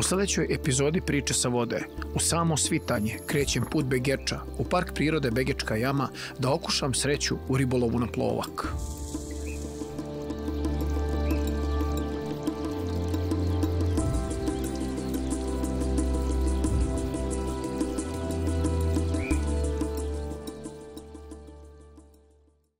U sledećoj epizodi priče sa vode, u samo svitanje, krećem put Begeča, u park prirode Begečka jama, da okušam sreću u ribolovu na plovak.